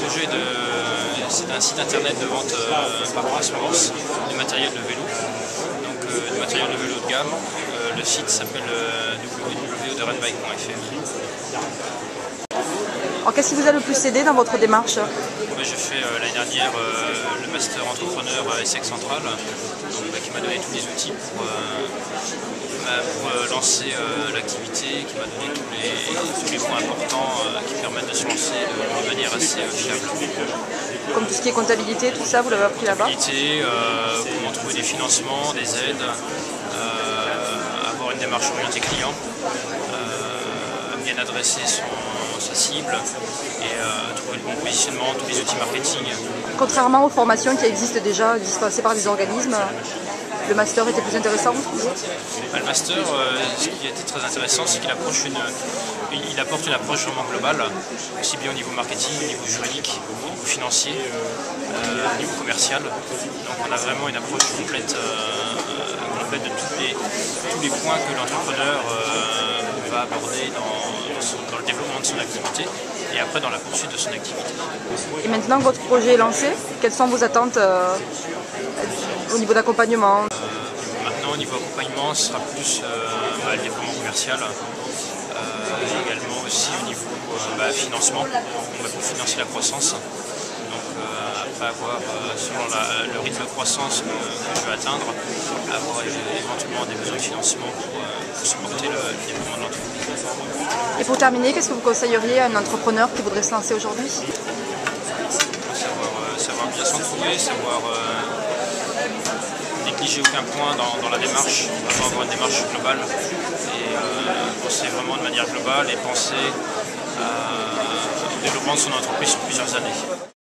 projet de c'est un site internet de vente euh, par correspondance de matériel de vélo. Donc euh, du matériel de vélo de gamme. Euh, le site s'appelle www.oderenbike.fr. Alors qu'est-ce qui vous a le plus aidé dans votre démarche? J'ai fait l'année dernière le master entrepreneur SEC Central, donc, qui m'a donné tous les outils pour, pour lancer l'activité, qui m'a donné tous les, tous les, points importants qui permettent de se lancer de manière assez fiable. Comme tout ce qui est comptabilité, tout ça, vous l'avez appris là-bas? Comptabilité, euh, comment trouver des financements, des aides, euh, avoir une démarche orientée client, euh, bien adresser sa cible et trouver le bon positionnement, tous les outils marketing. Contrairement aux formations qui existent déjà, dispensées par des organismes, le master était plus intéressant, bah, Le master, ce qui a été très intéressant, c'est qu'il approche une, il apporte une approche vraiment globale, aussi bien au niveau marketing, au niveau juridique, au niveau financier, euh, au niveau commercial. Donc on a vraiment une approche complète, euh, complète de tous les, tous les points que l'entrepreneur euh, va aborder dans, dans, le développement de son activité et après dans la poursuite de son activité. Et maintenant que votre projet est lancé, quelles sont vos attentes au niveau d'accompagnement Maintenant au niveau accompagnement, ce sera plus bah, le développement commercial. Euh, également aussi au niveau euh, bah, financement, on va pour financer la croissance. Donc euh, après avoir, selon le rythme de croissance que, je veux atteindre, avoir éventuellement des besoins de financement pour, supporter le, développement de l'entreprise. Et pour terminer, qu'est-ce que vous conseilleriez à un entrepreneur qui voudrait se lancer aujourd'hui? Savoir, bien s'entourer, savoir négliger aucun point dans, la démarche, vraiment avoir une démarche globale et euh, penser vraiment de manière globale et penser au développement de son entreprise sur plusieurs années.